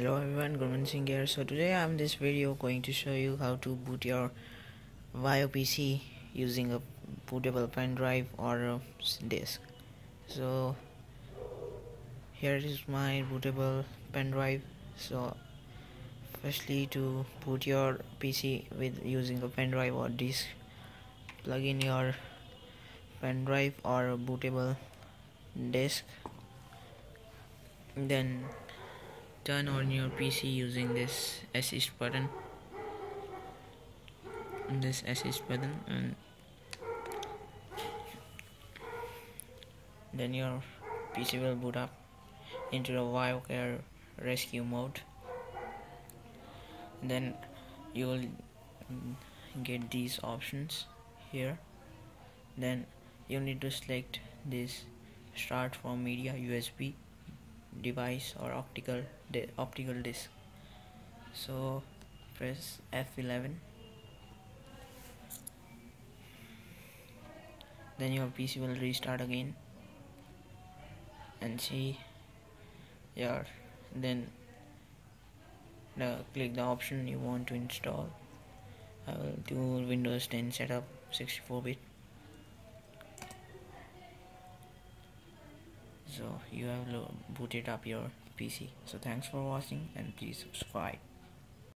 hello everyone Gurman Singh here. So today I'm this video going to show you how to boot your VAIO PC using a bootable pen drive or a disk. So here is my bootable pen drive. So firstly to boot your PC with using a pen drive or disk plug in your pen drive or bootable disk. Then turn on your PC using this assist button. This assist button and then your PC will boot up into the VAIO rescue mode. Then you will get these options here. Then you need to select this start from media USB device or optical optical disc. So press F11 then your PC will restart again and see your then uh, click the option you want to install. I will do Windows 10 setup 64 bit so you have booted up your PC so thanks for watching and please subscribe